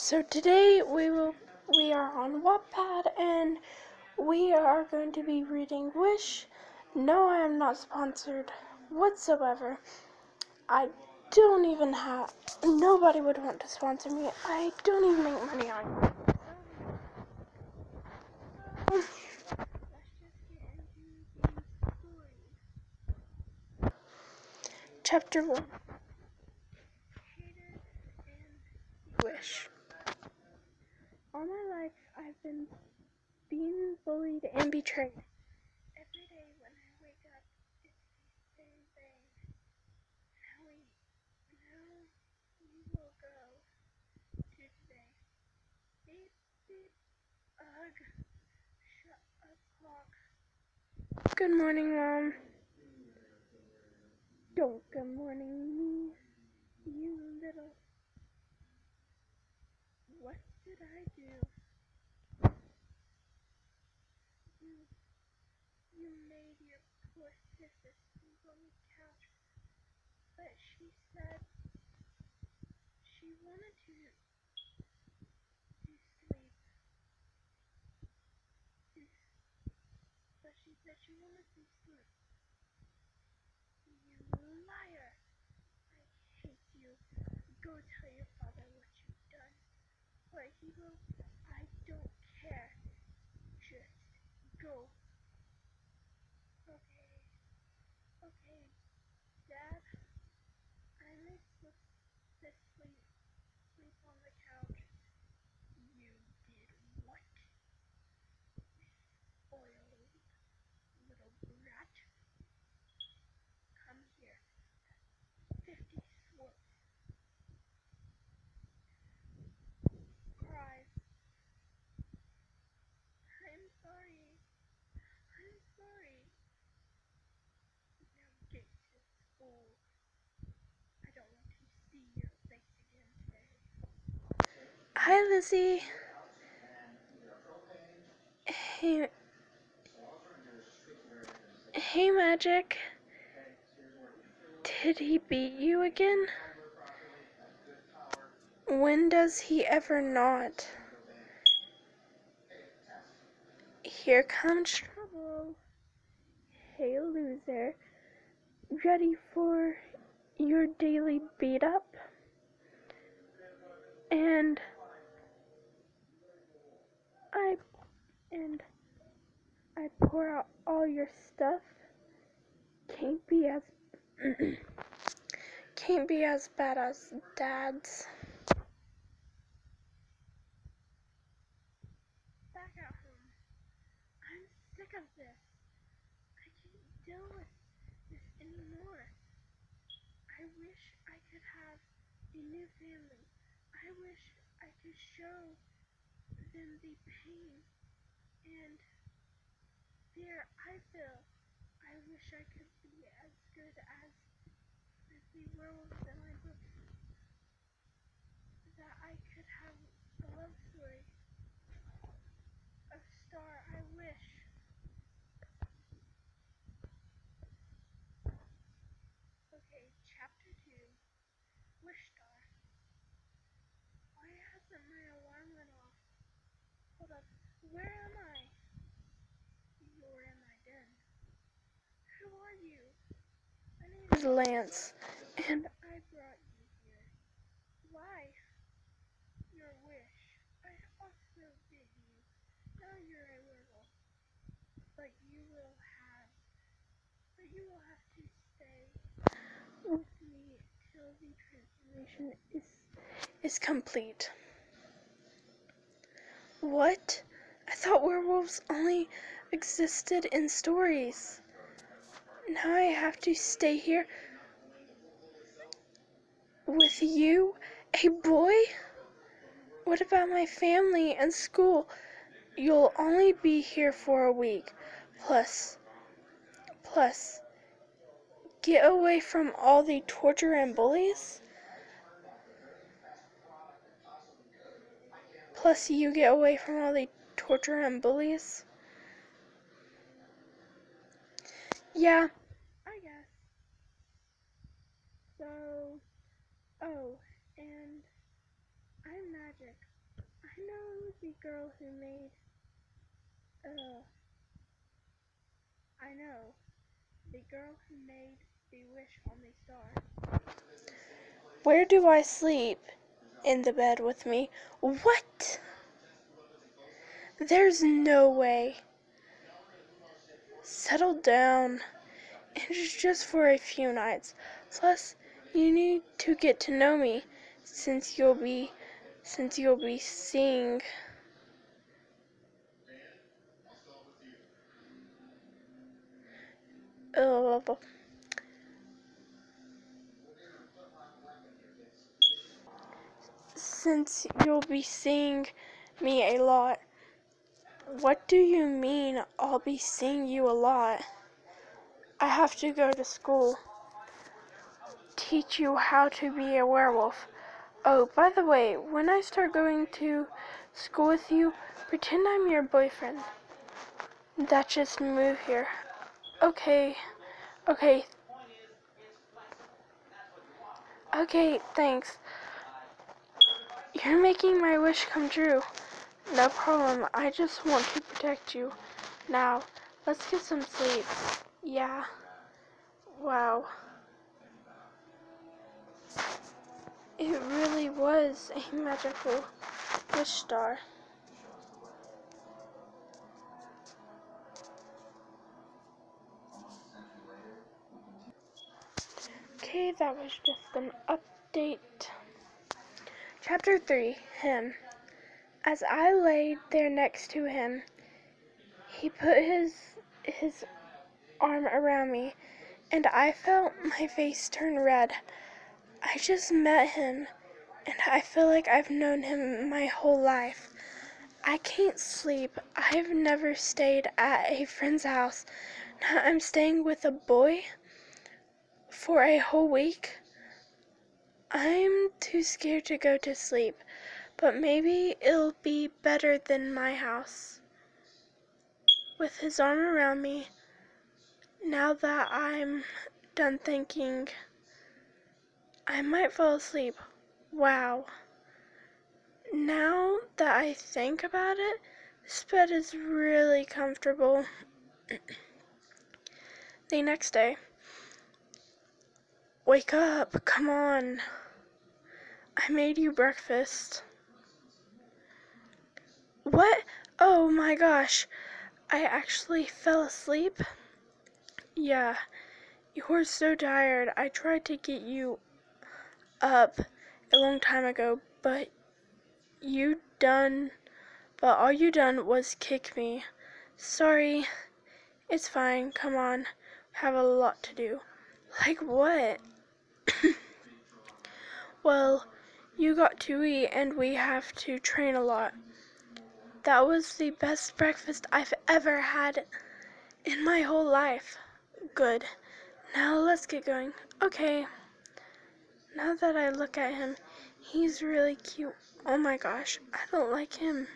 So today we will we are on Wattpad and we are going to be reading Wish. No, I am not sponsored whatsoever. I don't even have nobody would want to sponsor me. I don't even make money on it. Chapter 1 Wish. All my life, I've been being bullied Every day when I wake up, it's the same thing. Now we, we will go to today. Beep, beep, ugh, shut up, clock. Good morning, Mom. Don't good morning me, you little. What did I do? You, you made your poor sister sleep on the couch, but she said she wanted to to sleep. But she said she wanted to sleep. You liar! I hate you. Go tell your father what you've done. But he will. I don't care. Just go. Okay. Okay, Dad. I miss the, the sleep. Sleep on the couch. You did what? Spoiled little brat. Come here. Fifty swoops. Cry. I'm sorry. I'm sorry. Now get to school. I don't want to see your face again today. Hi, Lizzie. Hey. Hey, Magic. Did he beat you again? When does he ever not? Here comes trouble. Hey, loser. Ready for your daily beat up? And I and I pour out all your stuff. Can't be as can't be as bad as dad's. Back at home. I'm sick of this. I can't deal with this anymore. I wish I could have a new family. I wish I could show them the pain and fear I feel. I wish I could be as good as, the werewolves in my books. That I could have a love story. A star, I wish. Okay, chapter 2 Wish Star. Why hasn't my alarm went off? Hold up, where am I? You're in my den. Who are you? My name is Lance, and I brought you here. Why? Your wish. I also bid you. Now you're a werewolf. But you will have but you will have to stay with me till the transformation is is complete. What? I thought werewolves only existed in stories. Now I have to stay here with you, a boy? What about my family and school? You'll only be here for a week. Plus, plus, get away from all the torture and bullies? Plus, you get away from all the torture and bullies? Yeah, I guess. So, oh, and I'm magic. I know the girl who made. Uh. I know. The girl who made the wish on the star. Where do I sleep? In the bed with me. What? There's no way. Settle down. It's just for a few nights. Plus, you need to get to know me since you'll be since you'll be seeing uh, since you'll be seeing me a lot. What do you mean I'll be seeing you a lot? I have to go to school. Teach you how to be a werewolf. Oh, by the way, when I start going to school with you, pretend I'm your boyfriend. That just move here. Okay. Okay. Okay, thanks. You're making my wish come true. No problem. I just want to protect you. Now, let's get some sleep. Yeah. Wow. It really was a magical wish star. Okay, that was just an update. Chapter 3 Him. As I laid there next to him, he put his his arm around me, and I felt my face turn red. I just met him, and I feel like I've known him my whole life. I can't sleep. I've never stayed at a friend's house. Now I'm staying with a boy for a whole week. I'm too scared to go to sleep, but maybe it'll be better than my house. With his arm around me, now that I'm done thinking, I might fall asleep. Wow. Now that I think about it, this bed is really comfortable. the next day, Wake up, come on. I made you breakfast. What? Oh my gosh. I actually fell asleep? Yeah. You were so tired. I tried to get you up a long time ago, but you done but all you done was kick me. Sorry. It's fine. Come on. Have a lot to do. Like what? well, you got to eat and we have to train a lot. That was the best breakfast I've ever had in my whole life. Good. Now let's get going. Okay. Now that I look at him, he's really cute. Oh my gosh, I don't like him.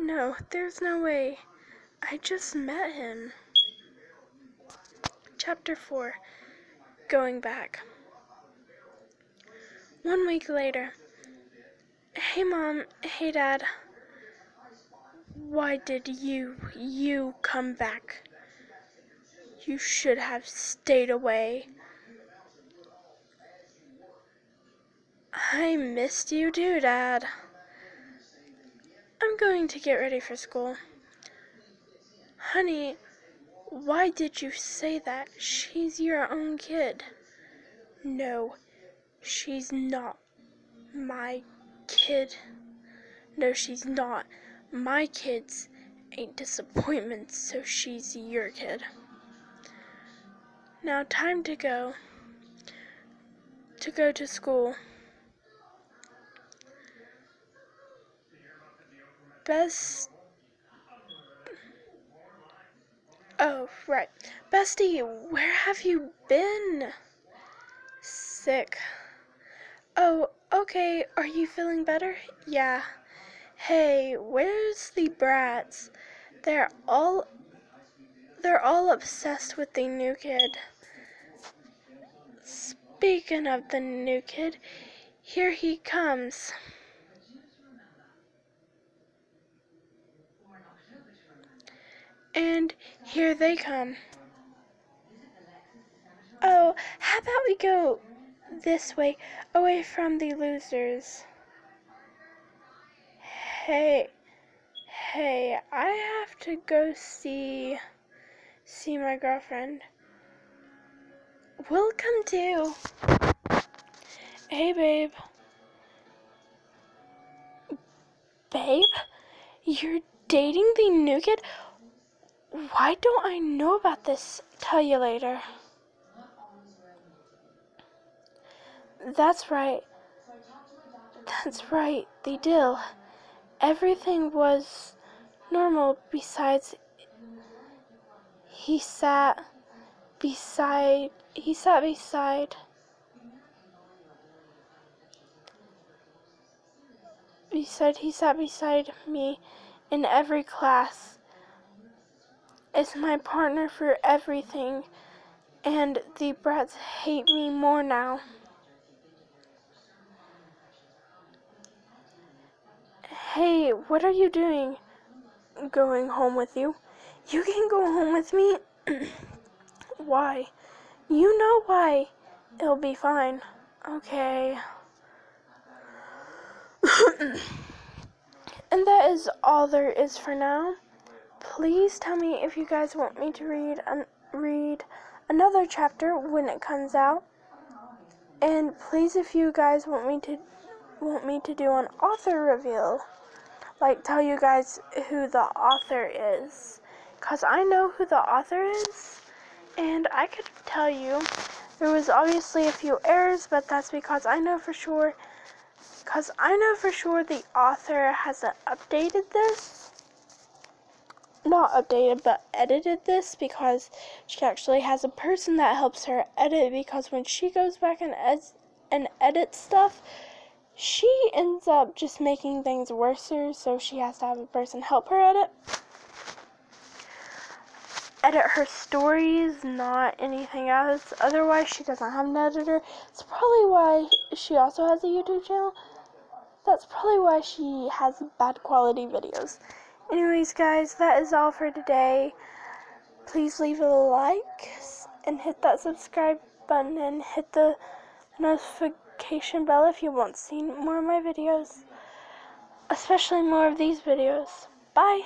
No, there's no way. I just met him. Chapter 4 Going back. One week later. Hey mom, hey dad. Why did you, you come back? You should have stayed away. I missed you too, Dad. I'm going to get ready for school. Honey, why did you say that? She's your own kid. No, she's not my kid. No, she's not. My kids ain't disappointments, so she's your kid. Now, time to go. To go to school. Best. Oh, right. Bestie, where have you been? Sick. Oh, okay. Are you feeling better? Yeah. Hey, where's the brats? They're all they're all obsessed with the new kid. Speaking of the new kid, here he comes. And here they come. Oh, how about we go this way, away from the losers? Hey, hey, I have to go see see my girlfriend. We'll come too. Hey, babe. Babe, you're dating the new kid? Why don't I know about this? Tell you later. That's right. That's right, they did. Everything was normal besides he sat beside he sat beside beside he sat beside me in every class. Is my partner for everything and the brats hate me more now hey what are you doing? Going home with you? You can go home with me. Why? You know why it'll be fine. Okay. And that is all there is for now. Please tell me if you guys want me to read read another chapter when it comes out. And please if you guys want me to want me to do an author reveal, like tell you guys who the author is cuz I know who the author is and I could tell you there was obviously a few errors, but that's because I know for sure because I know for sure the author hasn't updated this. Not updated, but edited this because she actually has a person that helps her edit because when she goes back and, ed- and edits stuff, she ends up just making things worse, so she has to have a person help her edit. Edit her stories, not anything else. Otherwise, she doesn't have an editor. It's probably why she also has a YouTube channel that's probably why she has bad quality videos. Anyways, guys, that is all for today. Please leave a like and hit that subscribe button and hit the notification bell if you want to see more of my videos, especially more of these videos. Bye!